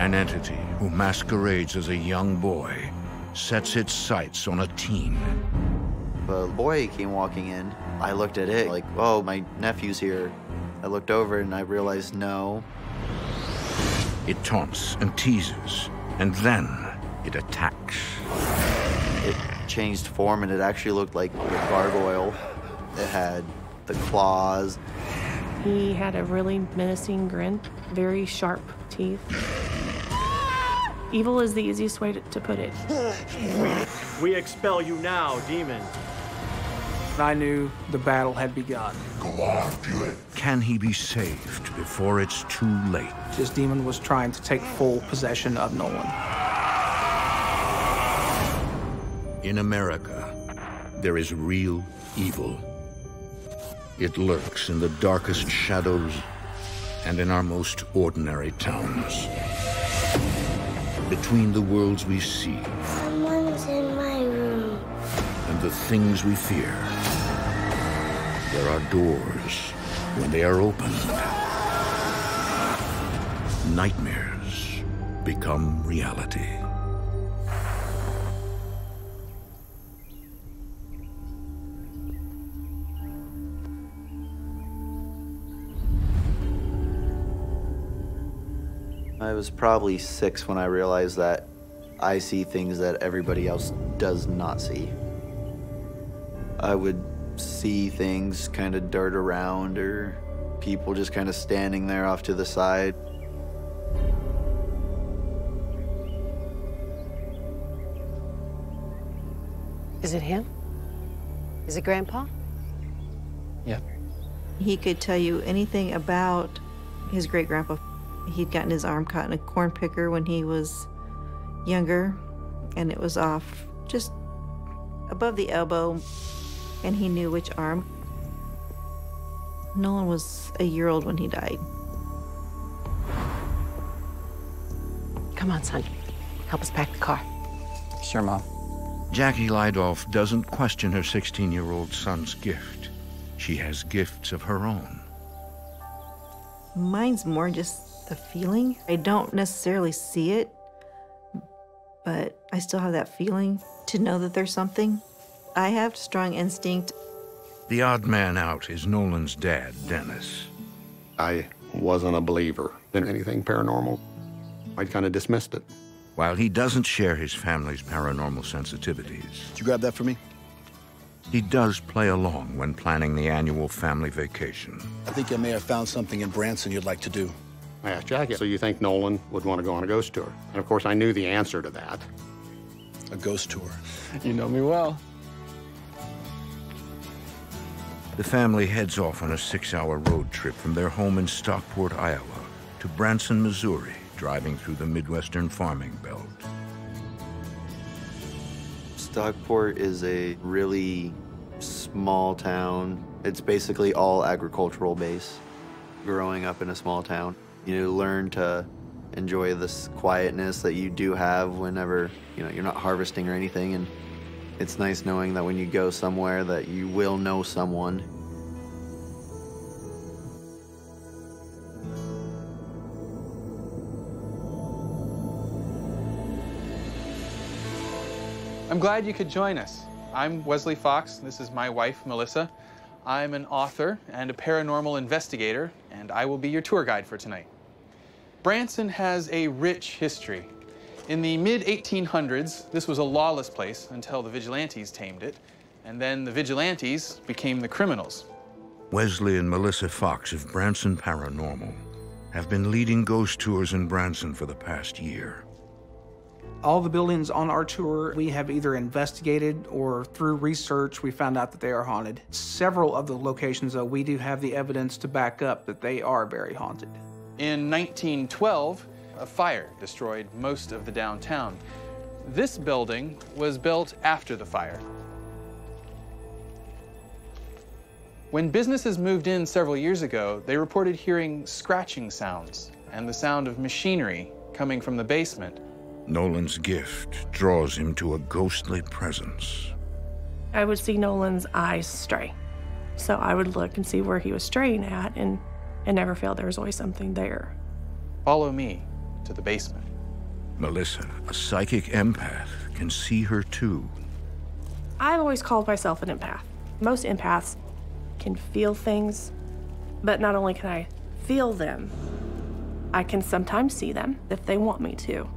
An entity who masquerades as a young boy sets its sights on a teen. A boy came walking in. I looked at it like, oh, my nephew's here. I looked over and I realized no. It taunts and teases, and then it attacks. It changed form and it actually looked like a gargoyle. It had the claws. He had a really menacing grin, very sharp teeth. Evil is the easiest way to, to put it. We expel you now, demon. I knew the battle had begun. Go after it. Can he be saved before it's too late? This demon was trying to take full possession of Nolan. In America, there is real evil. It lurks in the darkest shadows and in our most ordinary towns. Between the worlds we see Someone's in my room. and the things we fear, there are doors. When they are opened, nightmares become reality. I was probably six when I realized that I see things that everybody else does not see. I would see things kind of dart around or people just kind of standing there off to the side. Is it him? Is it Grandpa? Yeah. He could tell you anything about his great grandpa. He'd gotten his arm caught in a corn picker when he was younger, and it was off just above the elbow, and he knew which arm. Nolan was a year old when he died. Come on, son. Help us pack the car. Sure, Mom. Jacque Lydolf doesn't question her 16 year old son's gift. She has gifts of her own. Mine's more just the feeling. I don't necessarily see it, but I still have that feeling to know that there's something. I have strong instinct. The odd man out is Nolan's dad, Dennis. I wasn't a believer in anything paranormal. I kind of dismissed it. While he doesn't share his family's paranormal sensitivities, Did you grab that for me? he does play along when planning the annual family vacation. I think I may have found something in Branson you'd like to do. I asked Jacque, so you think Nolan would want to go on a ghost tour? And of course, I knew the answer to that. A ghost tour. You know me well. The family heads off on a six hour road trip from their home in Stockport, Iowa, to Branson, Missouri, driving through the Midwestern farming belt. Stockport is a really small town. It's basically all agricultural base. Growing up in a small town, you know, learn to enjoy this quietness that you do have whenever, you know, you're not harvesting or anything and it's nice knowing that when you go somewhere that you will know someone. I'm glad you could join us. I'm Wesley Fox. This is my wife, Melissa. I'm an author and a paranormal investigator, and I will be your tour guide for tonight. Branson has a rich history. In the mid 1800s, this was a lawless place until the vigilantes tamed it, and then the vigilantes became the criminals. Wesley and Melissa Fox of Branson Paranormal have been leading ghost tours in Branson for the past year. All the buildings on our tour, we have either investigated or through research, we found out that they are haunted. Several of the locations, though, we do have the evidence to back up that they are very haunted. In 1912, a fire destroyed most of the downtown. This building was built after the fire. When businesses moved in several years ago, they reported hearing scratching sounds and the sound of machinery coming from the basement. Nolan's gift draws him to a ghostly presence. I would see Nolan's eyes stray. So I would look and see where he was straying at, and it never failed. There was always something there. Follow me to the basement. Melissa, a psychic empath, can see her too. I've always called myself an empath. Most empaths can feel things, but not only can I feel them, I can sometimes see them if they want me to.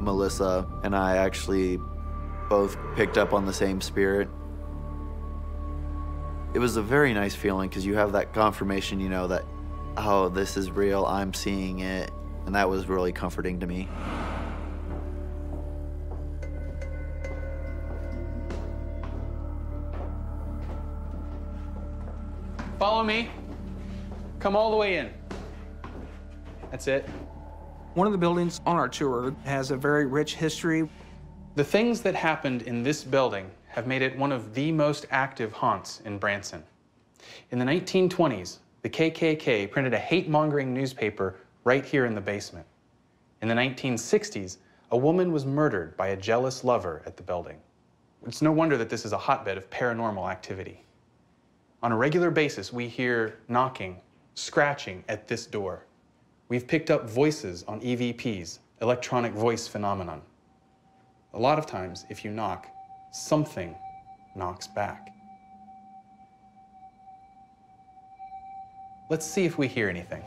Melissa and I actually both picked up on the same spirit. It was a very nice feeling because you have that confirmation, you know, that, oh, this is real, I'm seeing it. And that was really comforting to me. Follow me. Come all the way in. That's it. One of the buildings on our tour has a very rich history. The things that happened in this building have made it one of the most active haunts in Branson. In the 1920s, the KKK printed a hate mongering newspaper right here in the basement. In the 1960s, a woman was murdered by a jealous lover at the building. It's no wonder that this is a hotbed of paranormal activity. On a regular basis, we hear knocking, scratching at this door. We've picked up voices on EVPs, electronic voice phenomenon. A lot of times, if you knock, something knocks back. Let's see if we hear anything.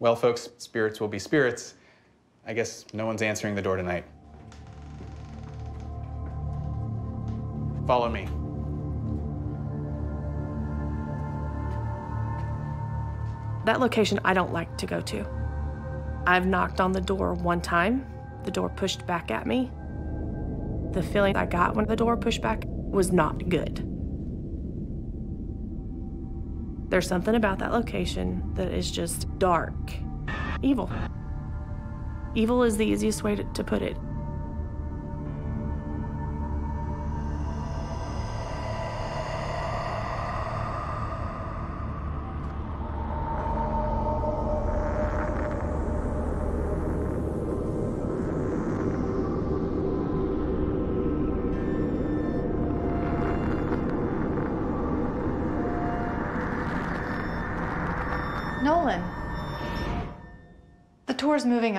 Well, folks, spirits will be spirits. I guess no one's answering the door tonight. Follow me. That location I don't like to go to. I've knocked on the door one time, the door pushed back at me. The feeling I got when the door pushed back was not good. There's something about that location that is just dark, evil. Evil is the easiest way to, to put it.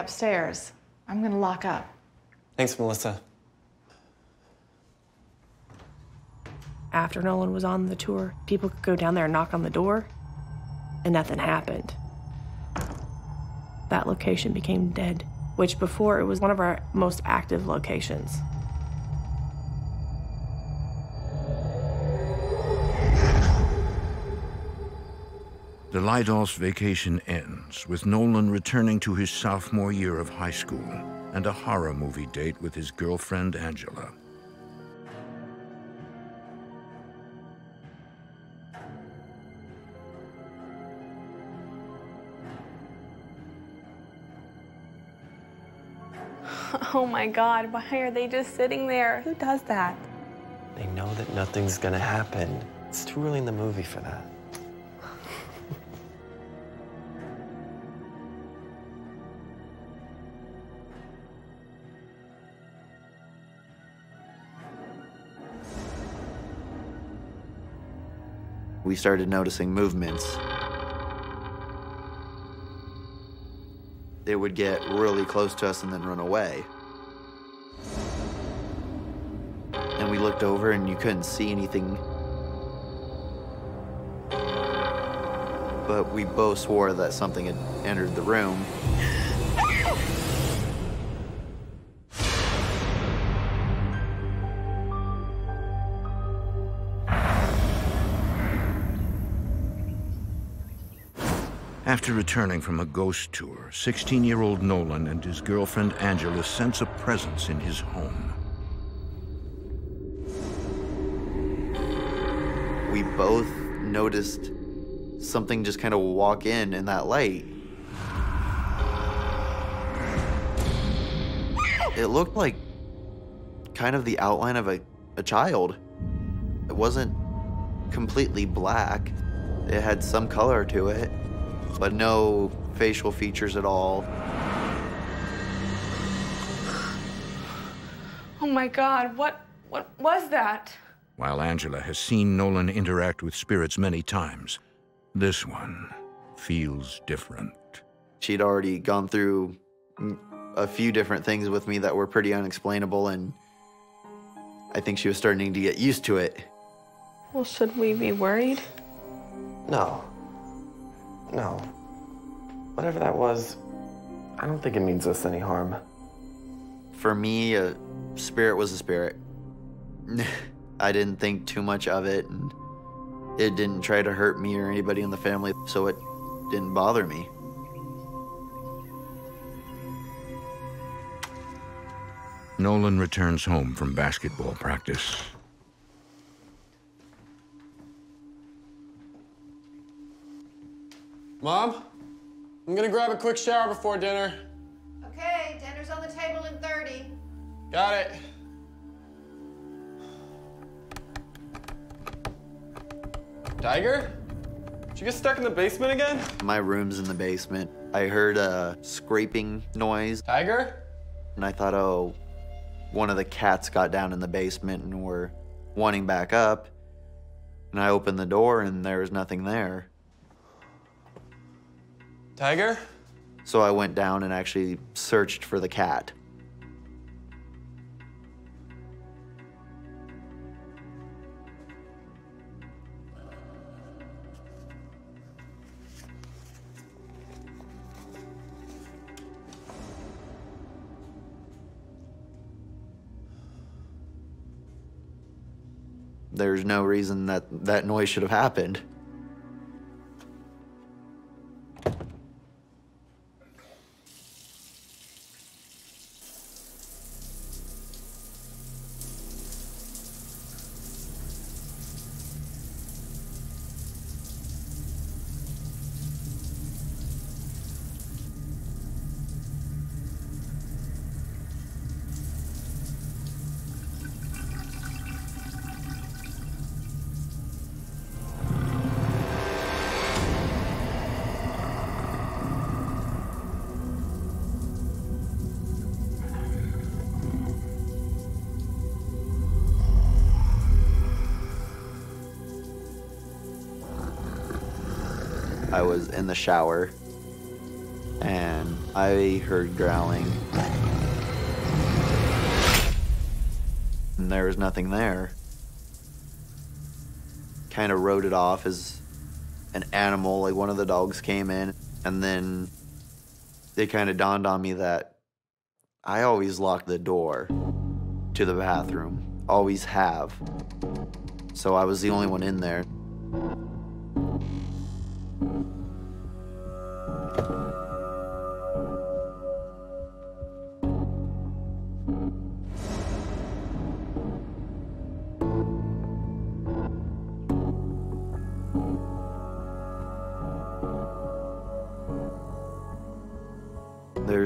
Upstairs. I'm gonna lock up. Thanks, Melissa. After Nolan was on the tour, people could go down there and knock on the door, and nothing happened. That location became dead, which before it was one of our most active locations. The Lydolf's vacation ends with Nolan returning to his sophomore year of high school and a horror movie date with his girlfriend Angela. Oh my god, why are they just sitting there? Who does that? They know that nothing's gonna happen. It's too early in the movie for that. We started noticing movements. They would get really close to us and then run away. And we looked over and you couldn't see anything. But we both swore that something had entered the room. After returning from a ghost tour, 16 year old Nolan and his girlfriend Angela sense a presence in his home. We both noticed something just kind of walk in in that light. It looked like kind of the outline of a, a child. It wasn't completely black, it had some color to it. But no facial features at all. Oh my God, what, what was that? While Angela has seen Nolan interact with spirits many times, this one feels different. She'd already gone through a few different things with me that were pretty unexplainable, and I think she was starting to get used to it. Well, should we be worried? No. No. Whatever that was, I don't think it means us any harm. For me, a spirit was a spirit. I didn't think too much of it, and it didn't try to hurt me or anybody in the family, so it didn't bother me. Nolan returns home from basketball practice. Mom, I'm gonna grab a quick shower before dinner. Okay, dinner's on the table in 30. Got it. Tiger? Did you get stuck in the basement again? My room's in the basement. I heard a scraping noise. Tiger? And I thought, oh, one of the cats got down in the basement and were wanting back up. And I opened the door and there was nothing there. Tiger? So I went down and actually searched for the cat. There's no reason that that noise should have happened. I was in the shower and I heard growling. And there was nothing there. Kind of wrote it off as an animal, like one of the dogs came in, and then it kind of dawned on me that I always lock the door to the bathroom, always have. So I was the only one in there.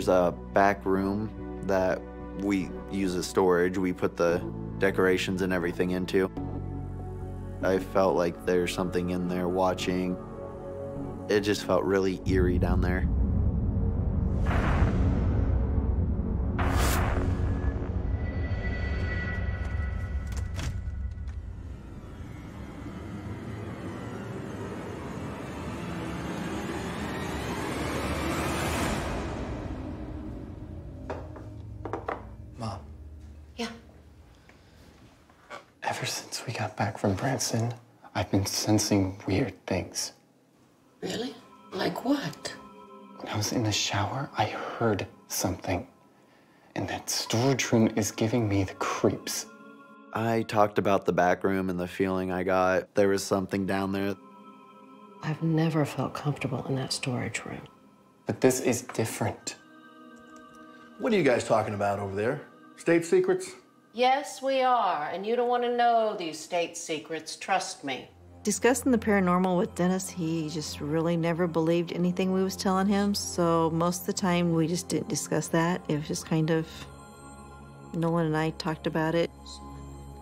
A back room that we use as storage. We put the decorations and everything into. I felt like there's something in there watching. It just felt really eerie down there. Back I've been sensing weird things. Really? Like what? When I was in the shower, I heard something. And that storage room is giving me the creeps. I talked about the back room and the feeling I got. There was something down there. I've never felt comfortable in that storage room. But this is different. What are you guys talking about over there? State secrets? Yes, we are, and you don't want to know these state secrets, trust me. Discussing the paranormal with Dennis, he just really never believed anything we was telling him. So most of the time, we just didn't discuss that. It was just kind of Nolan and I talked about it.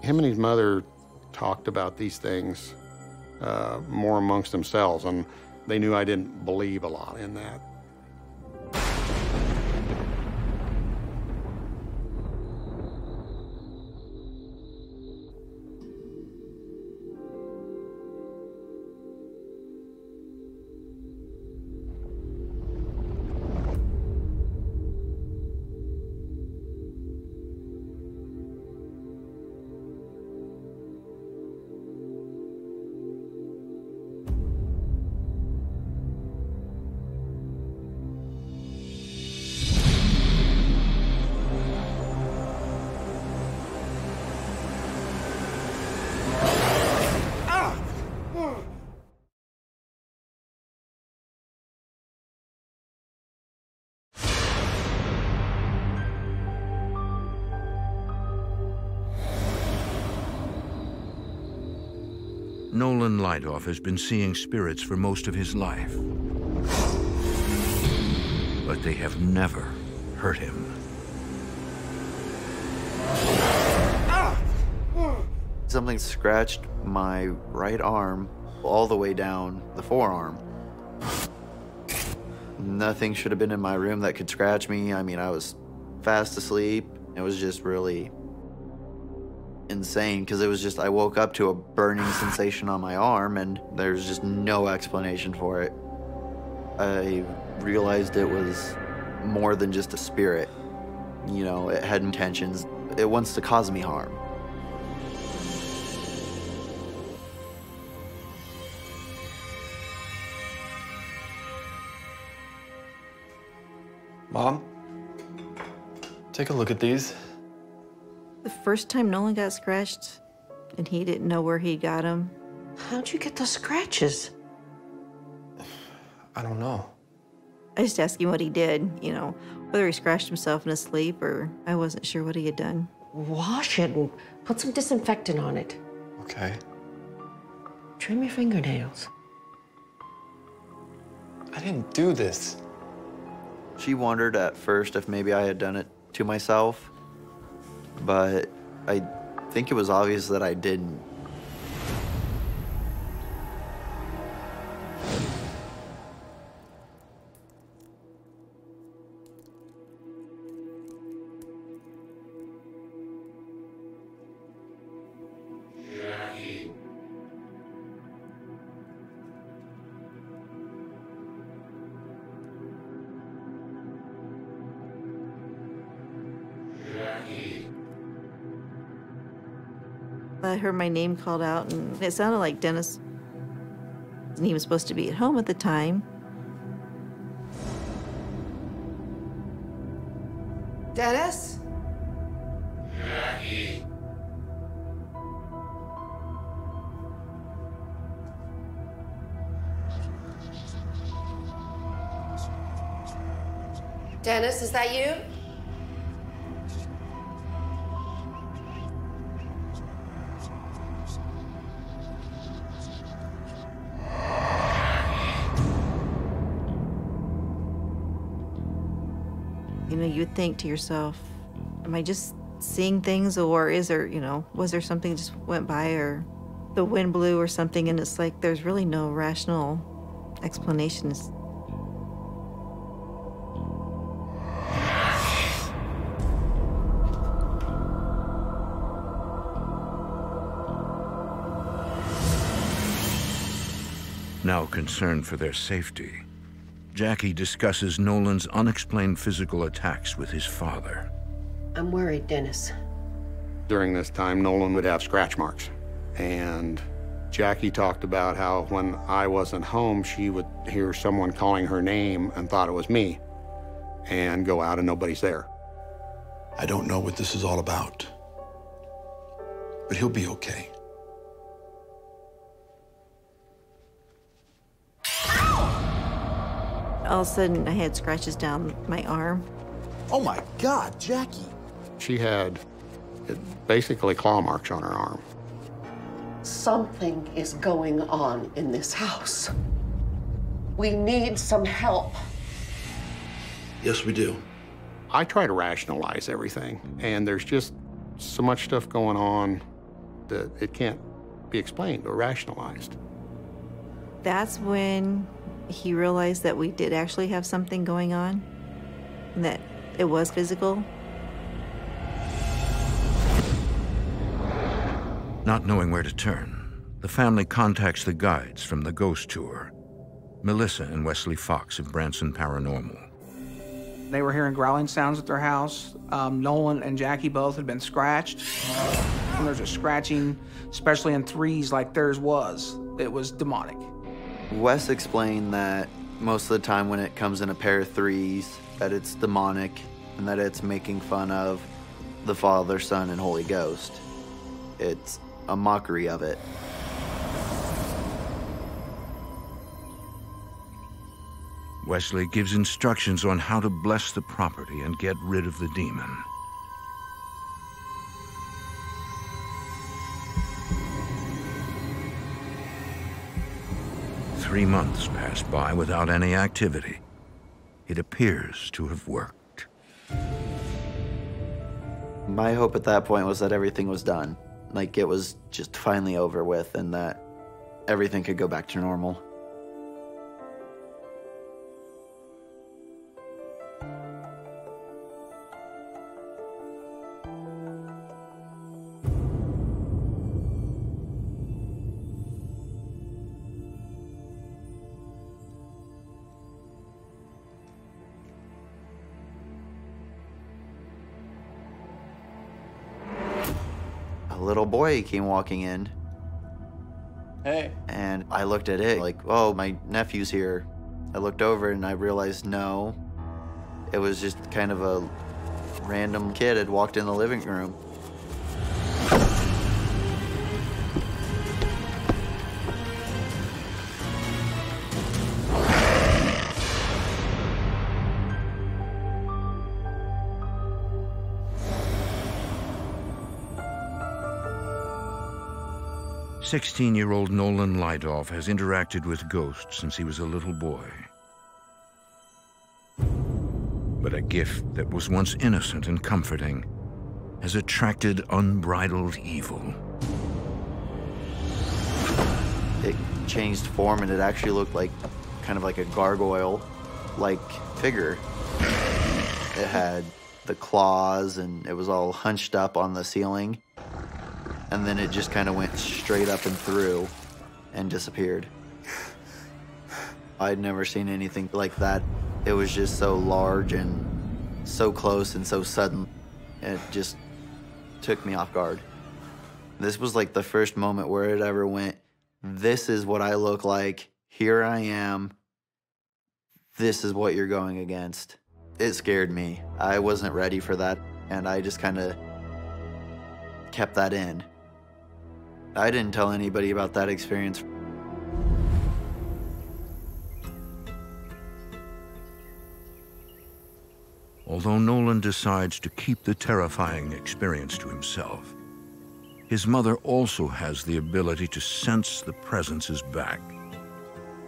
Him and his mother talked about these things uh, more amongst themselves. And They knew I didn't believe a lot in that. Lydolf has been seeing spirits for most of his life. But they have never hurt him. Something scratched my right arm all the way down the forearm. Nothing should have been in my room that could scratch me. I mean, I was fast asleep. It was just really insane because it was just, I woke up to a burning sensation on my arm and there's just no explanation for it. I realized it was more than just a spirit. You know, it had intentions. It wants to cause me harm. Mom, take a look at these. The first time Nolan got scratched, and he didn't know where he got them. How'd you get those scratches? I don't know. I just asked him what he did, you know, whether he scratched himself in his sleep or I wasn't sure what he had done. Wash it and put some disinfectant on it. Okay. Trim your fingernails. I didn't do this. She wondered at first if maybe I had done it to myself, but I think it was obvious that I didn't. I heard my name called out, and it sounded like Dennis. And he was supposed to be at home at the time. Dennis? Dennis, is that you? Think to yourself, am I just seeing things, or is there, you know, was there something just went by, or the wind blew or something? And it's like there's really no rational explanations. Now concerned for their safety, Jacque discusses Nolan's unexplained physical attacks with his father. I'm worried, Dennis. During this time, Nolan would have scratch marks. And Jacque talked about how when I wasn't home, she would hear someone calling her name and thought it was me and go out and nobody's there. I don't know what this is all about, but he'll be okay. All of a sudden, I had scratches down my arm. Oh my God, Jacque. She had basically claw marks on her arm. Something is going on in this house. We need some help. Yes, we do. I try to rationalize everything, and there's just so much stuff going on that it can't be explained or rationalized. That's when he realized that we did actually have something going on, and that it was physical. Not knowing where to turn, the family contacts the guides from the ghost tour, Melissa and Wesley Fox of Branson Paranormal. They were hearing growling sounds at their house. Um, Nolan and Jacque both had been scratched. When there's a scratching, especially in threes like theirs was, it was demonic. Wes explained that most of the time when it comes in a pair of threes, that it's demonic and that it's making fun of the Father, Son, and Holy Ghost. It's a mockery of it. Wesley gives instructions on how to bless the property and get rid of the demon. Three months pass by without any activity. It appears to have worked. My hope at that point was that everything was done. Like it was just finally over with and that everything could go back to normal. Boy came walking in Hey. and I looked at it like, oh, my nephew's here. I looked over and I realized no, it was just kind of a random kid had walked in the living room. Sixteen-year-old Nolan Lydolf has interacted with ghosts since he was a little boy. But a gift that was once innocent and comforting has attracted unbridled evil. It changed form and it actually looked like kind of like a gargoyle like figure. It had the claws and it was all hunched up on the ceiling. And then it just kind of went straight up and through and disappeared. I'd never seen anything like that. It was just so large and so close and so sudden. It just took me off guard. This was like the first moment where it ever went, this is what I look like. Here I am. This is what you're going against. It scared me. I wasn't ready for that, and I just kind of kept that in. I didn't tell anybody about that experience. Although Nolan decides to keep the terrifying experience to himself, his mother also has the ability to sense the presence is back.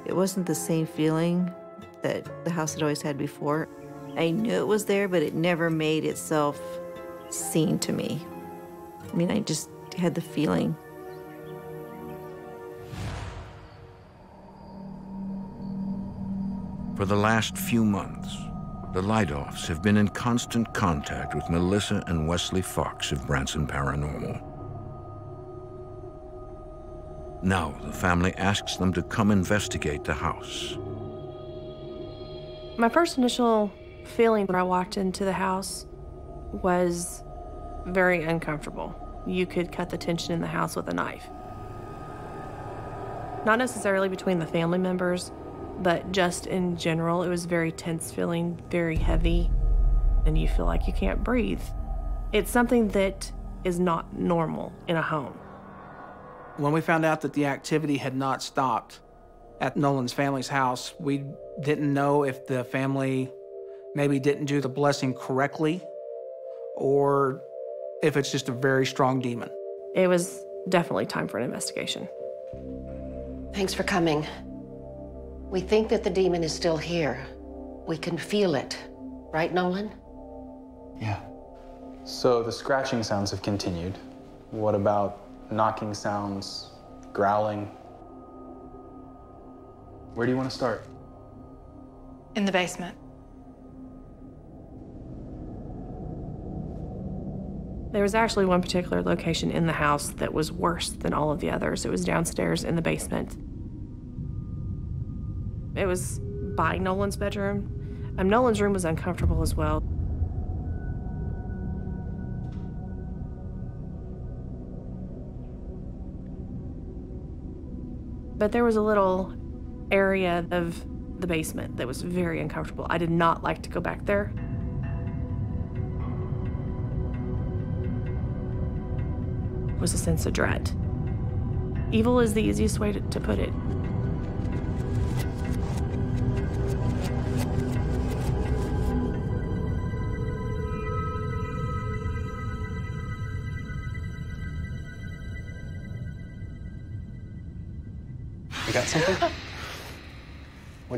It wasn't the same feeling that the house had always had before. I knew it was there, but it never made itself seen to me. I mean, I just had the feeling. For the last few months, the Lydolfs have been in constant contact with Melissa and Wesley Fox of Branson Paranormal. Now, the family asks them to come investigate the house. My first initial feeling when I walked into the house was very uncomfortable. You could cut the tension in the house with a knife. Not necessarily between the family members, but just in general, it was very tense feeling, very heavy, and you feel like you can't breathe. It's something that is not normal in a home. When we found out that the activity had not stopped at Nolan's family's house, we didn't know if the family maybe didn't do the blessing correctly or if it's just a very strong demon. It was definitely time for an investigation. Thanks for coming. We think that the demon is still here. We can feel it. Right, Nolan? Yeah. So the scratching sounds have continued. What about knocking sounds, growling? Where do you want to start? In the basement. There was actually one particular location in the house that was worse than all of the others. It was downstairs in the basement. It was by Nolan's bedroom. Um, Nolan's room was uncomfortable as well. But there was a little area of the basement that was very uncomfortable. I did not like to go back there. It was a sense of dread. Evil is the easiest way to, to put it.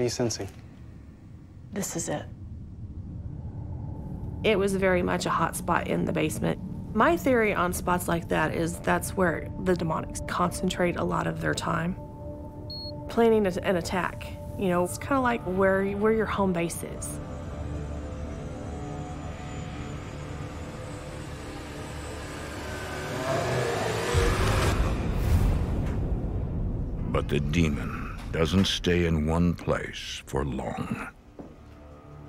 What are you sensing? This is it. It was very much a hot spot in the basement. My theory on spots like that is that's where the demonics concentrate a lot of their time. Planning an attack. You know, it's kind of like where, where your home base is. But the demon doesn't stay in one place for long.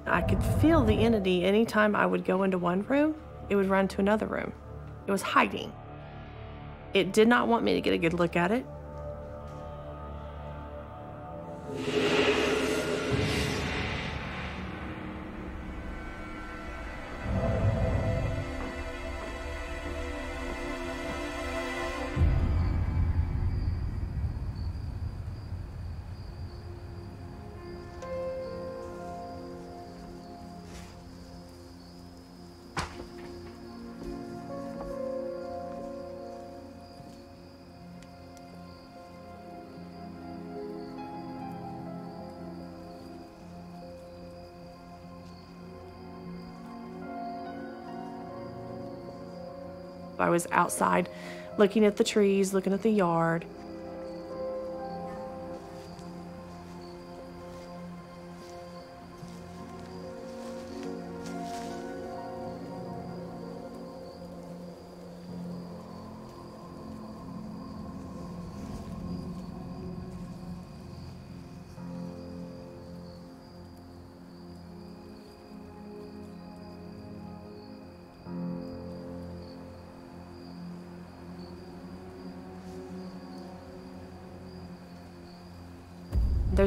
I could feel the entity anytime I would go into one room, it would run to another room. It was hiding. It did not want me to get a good look at it. Was outside looking at the trees, looking at the yard.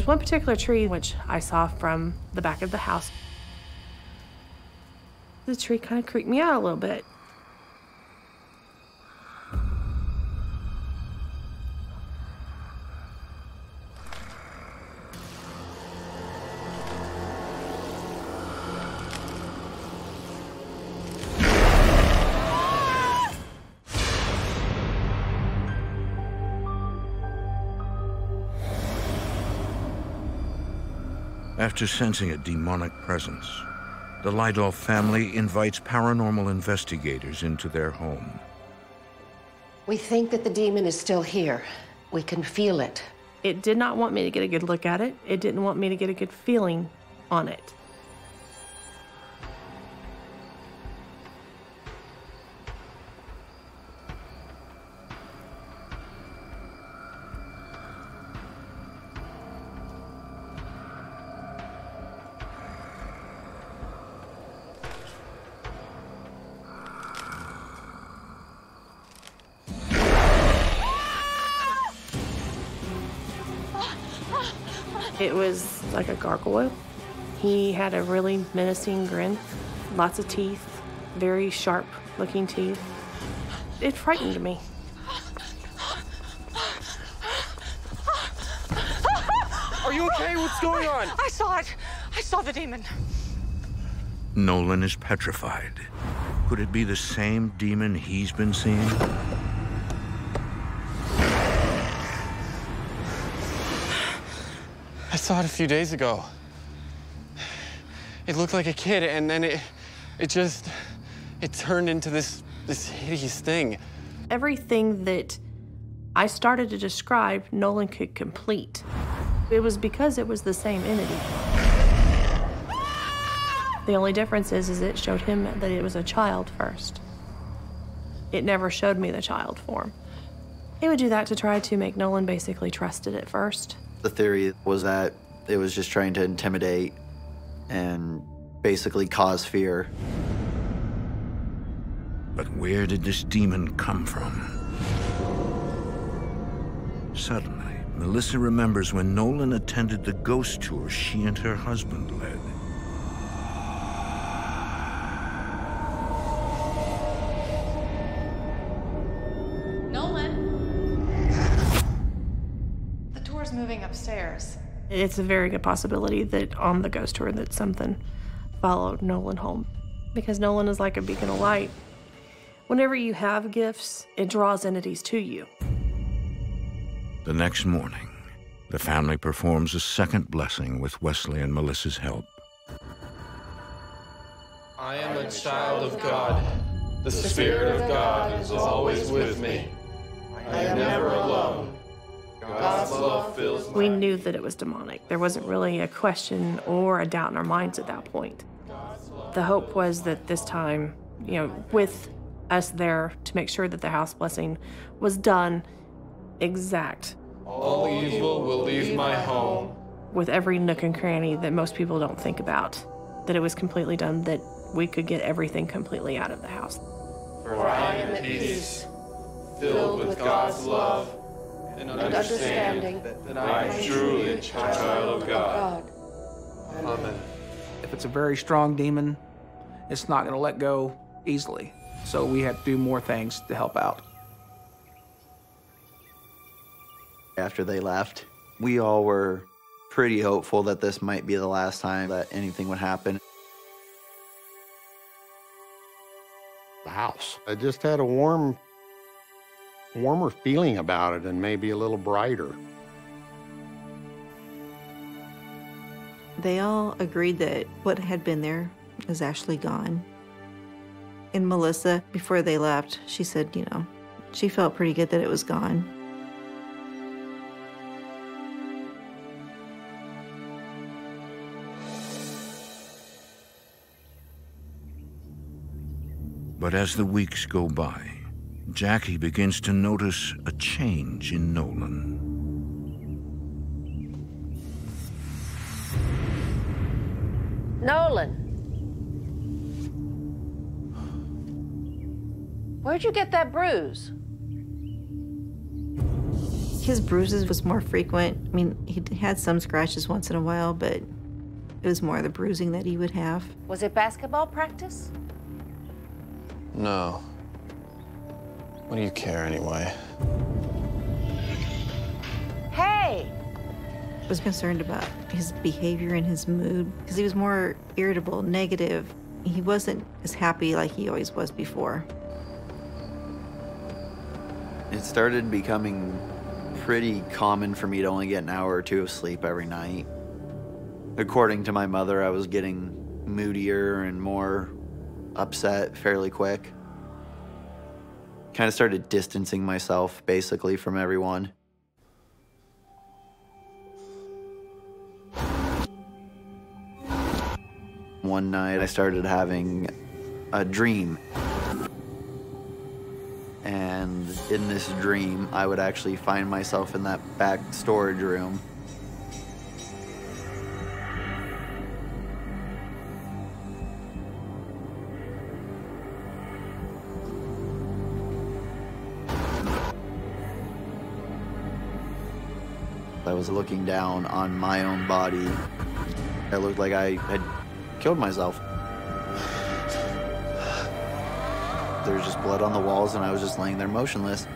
There's one particular tree which I saw from the back of the house. The tree kind of creeped me out a little bit. After sensing a demonic presence, the Lydolf family invites paranormal investigators into their home. We think that the demon is still here. We can feel it. It did not want me to get a good look at it. It didn't want me to get a good feeling on it. Was like a gargoyle. He had a really menacing grin, lots of teeth, very sharp looking teeth. It frightened me. Are you okay? What's going on? I saw it. I saw the demon. Nolan is petrified. Could it be the same demon he's been seeing? Saw it a few days ago. It looked like a kid, and then it, it just, it turned into this, this hideous thing. Everything that I started to describe, Nolan could complete. It was because it was the same entity. The only difference is, is it showed him that it was a child first. It never showed me the child form. It would do that to try to make Nolan basically trust it at first. The theory was that it was just trying to intimidate and basically cause fear. But where did this demon come from? Suddenly, Melissa remembers when Nolan attended the ghost tour she and her husband led. It's a very good possibility that on the ghost tour that something followed Nolan home. Because Nolan is like a beacon of light. Whenever you have gifts, it draws entities to you. The next morning, the family performs a second blessing with Wesley and Melissa's help. I am a child of God. The Spirit of God is always with me. I am never alone. God's love fills We knew that it was demonic. There wasn't really a question or a doubt in our minds at that point. The hope was that this time, you know, with us there to make sure that the house blessing was done exact All evil will leave my home. with every nook and cranny that most people don't think about. That it was completely done, that we could get everything completely out of the house. For I am at peace, filled with God's love and understanding that I am truly a child of God. Amen. If it's a very strong demon, it's not going to let go easily. So we had to do more things to help out. After they left, we all were pretty hopeful that this might be the last time that anything would happen. The house. I just had a warm, warmer feeling about it and maybe a little brighter. They all agreed that what had been there is actually gone. And Melissa, before they left, she said, you know, she felt pretty good that it was gone. But as the weeks go by, Jacque begins to notice a change in Nolan. Nolan. Where'd you get that bruise? His bruises was more frequent. I mean, he had some scratches once in a while, but it was more the bruising that he would have. Was it basketball practice? No. What do you care anyway? Hey! I was concerned about his behavior and his mood because he was more irritable, negative. He wasn't as happy like he always was before. It started becoming pretty common for me to only get an hour or two of sleep every night. According to my mother, I was getting moodier and more upset fairly quick. Kind of started distancing myself basically from everyone. One night I started having a dream. And in this dream, I would actually find myself in that back storage room. Was looking down on my own body. It looked like I had killed myself. There was just blood on the walls, and I was just laying there motionless.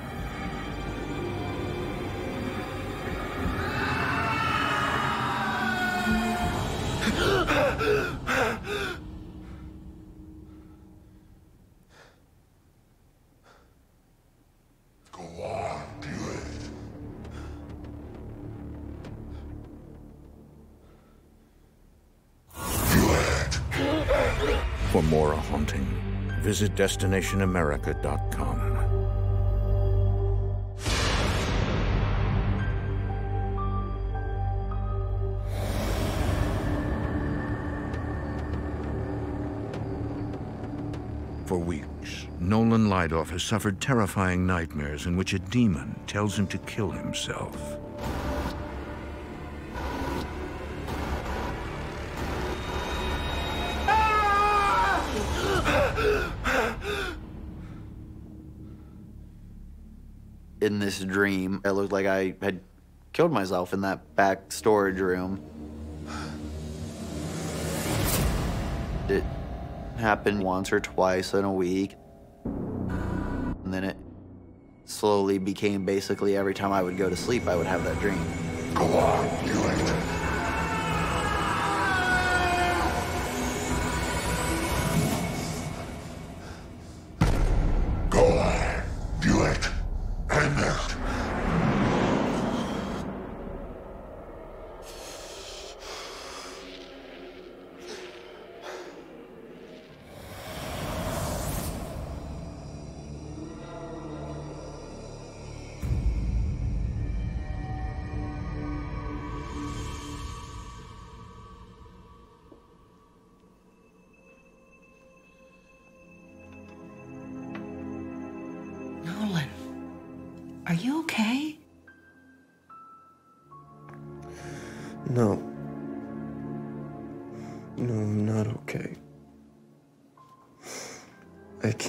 visit DestinationAmerica.com. For weeks, Nolan Lydolf has suffered terrifying nightmares in which a demon tells him to kill himself. Dream, it looked like I had killed myself in that back storage room. It happened once or twice in a week. And then it slowly became basically every time I would go to sleep, I would have that dream. Go on, do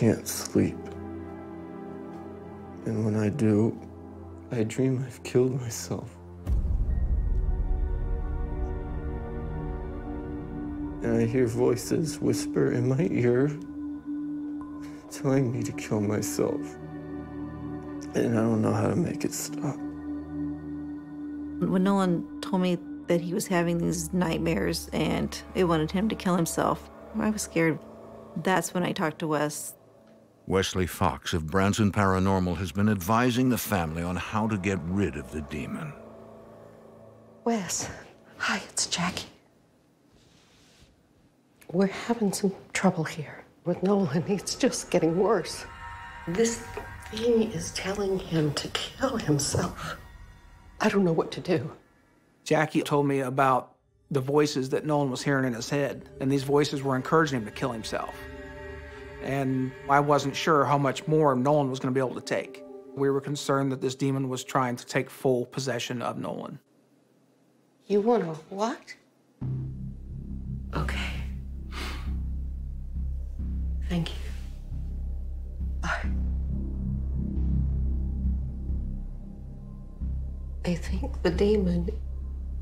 can't sleep. And when I do, I dream I've killed myself. And I hear voices whisper in my ear, telling me to kill myself. And I don't know how to make it stop. When Nolan told me that he was having these nightmares and it wanted him to kill himself, I was scared. That's when I talked to Wes. Wesley Fox of Branson Paranormal has been advising the family on how to get rid of the demon. Wes, hi, it's Jacque. We're having some trouble here with Nolan. It's just getting worse. This thing is telling him to kill himself. I don't know what to do. Jacque told me about the voices that Nolan was hearing in his head, and these voices were encouraging him to kill himself. And I wasn't sure how much more Nolan was going to be able to take. We were concerned that this demon was trying to take full possession of Nolan. You want to what? Okay. Thank you. Bye. I think the demon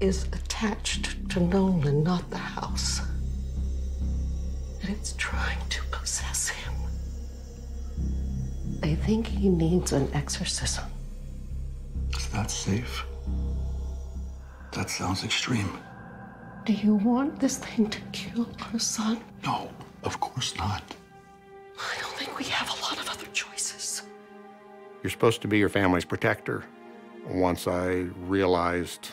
is attached to Nolan, not the house. And it's trying to possess him. I think he needs an exorcism. Is that safe? That sounds extreme. Do you want this thing to kill our son? No, of course not. I don't think we have a lot of other choices. You're supposed to be your family's protector. Once I realized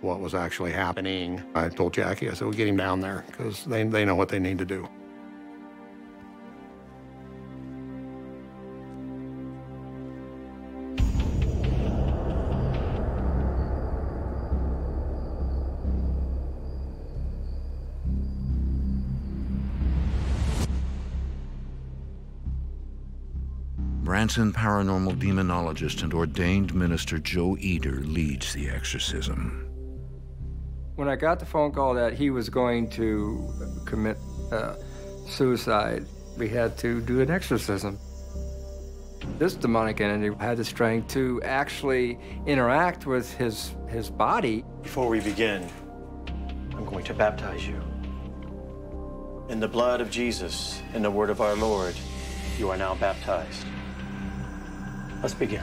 what was actually happening, I told Jacque, I said, we'll get him down there because they, they know what they need to do. Branson paranormal demonologist and ordained minister Joe Eder leads the exorcism. When I got the phone call that he was going to commit uh, suicide, we had to do an exorcism. This demonic entity had the strength to actually interact with his, his body. Before we begin, I'm going to baptize you. In the blood of Jesus, in the word of our Lord, you are now baptized. Let's begin.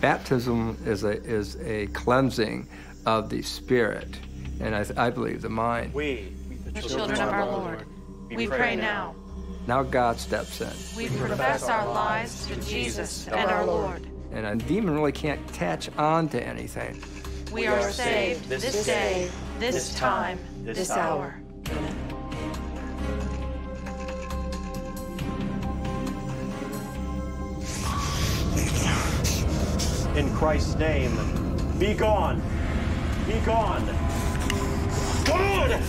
Baptism is a, is a cleansing of the spirit, and I, I believe the mind. We, the children of our Lord, we pray now. Now God steps in. We profess our lives to Jesus and our Lord. And a demon really can't attach on to anything. We are saved this day, this time, this hour. In Christ's name, be gone. Be gone. Good!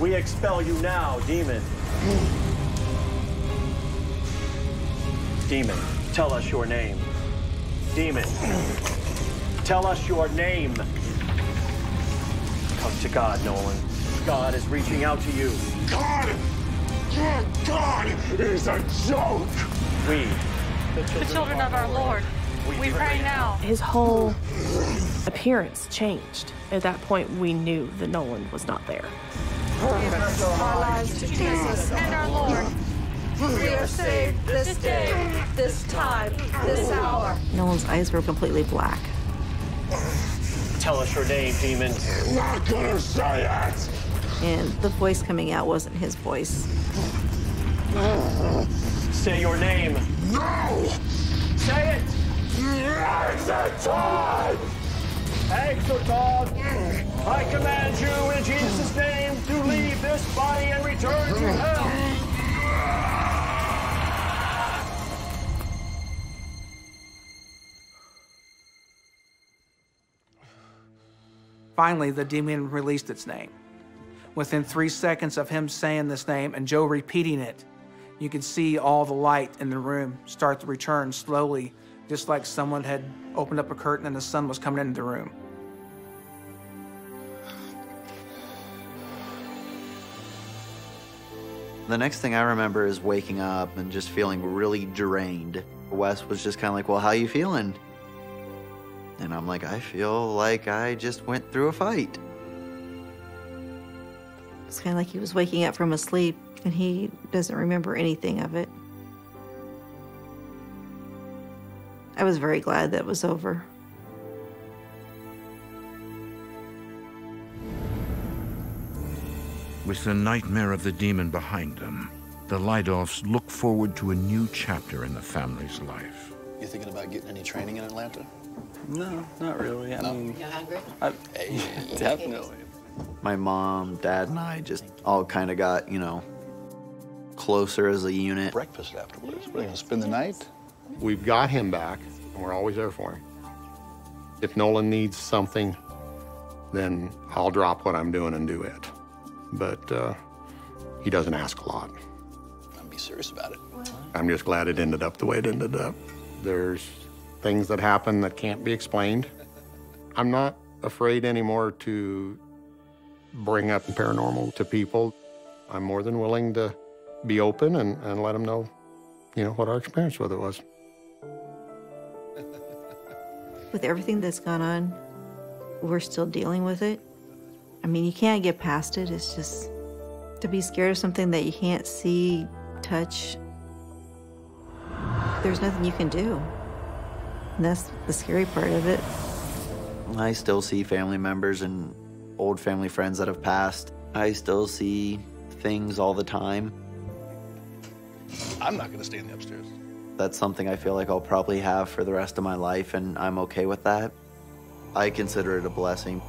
We expel you now, demon. Demon, tell us your name. Demon, tell us your name. Come to God, Nolan. God is reaching out to you. God! Your God is a joke! We, The children of our Lord, we pray now. His whole appearance changed. At that point, we knew that Nolan was not there. Our lives to Jesus and our Lord. We are saved this day, this time, this hour. Nolan's eyes were completely black. Tell us your name, demon. Not gonna say it! And the voice coming out wasn't his voice. Say your name. No! Say it! Exit! Exoton, I command you in Jesus' name to leave this body and return to hell. Finally, the demon released its name. Within three seconds of him saying this name and Joe repeating it, you could see all the light in the room start to return slowly, just like someone had opened up a curtain and the sun was coming into the room. The next thing I remember is waking up and just feeling really drained. Wes was just kind of like, Well, how you feeling? And I'm like, I feel like I just went through a fight. It's kind of like he was waking up from a sleep and he doesn't remember anything of it. I was very glad that was over. With the nightmare of the demon behind them, the Lydolfs look forward to a new chapter in the family's life. You thinking about getting any training in Atlanta? No, not really. I mean, You hungry? I, definitely. My mom, dad, and I just all kind of got, you know, closer as a unit. Breakfast afterwards. We're gonna spend the night. We've got him back, and we're always there for him. If Nolan needs something, then I'll drop what I'm doing and do it. But uh, he doesn't ask a lot. I'll be serious about it. I'm just glad it ended up the way it ended up. There's things that happen that can't be explained. I'm not afraid anymore to bring up paranormal to people. I'm more than willing to be open and, and let them know, you know, what our experience with it was. With everything that's gone on, we're still dealing with it. I mean, you can't get past it. It's just to be scared of something that you can't see, touch. There's nothing you can do. And that's the scary part of it. I still see family members and old family friends that have passed. I still see things all the time. I'm not gonna stay in the upstairs. That's something I feel like I'll probably have for the rest of my life, and I'm okay with that. I consider it a blessing.